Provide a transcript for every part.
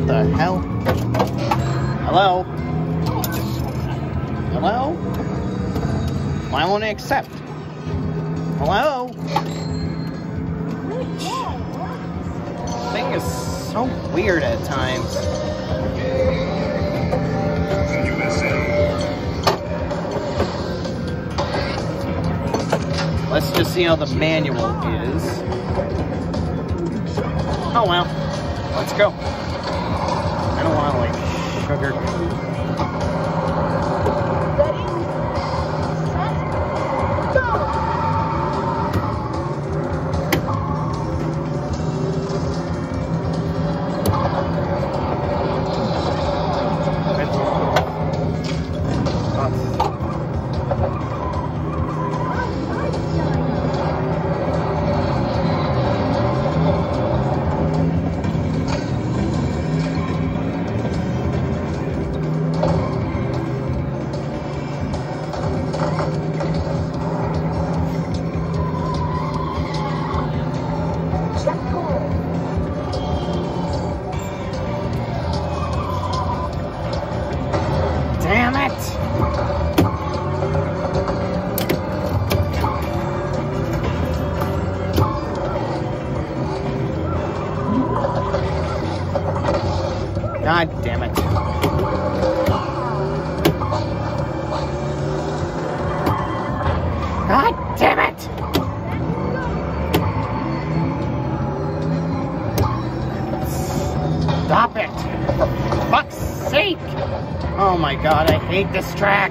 What the hell? Hello? Hello? Why won't I accept? Hello? Thing is so weird at times. Let's just see how the manual is. Oh well. Let's go. I don't want to like sugar. Damn God damn it. God damn it! Stop it! For fuck's sake! Oh my god, I hate this track!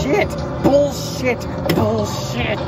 Bullshit! Bullshit! Bullshit!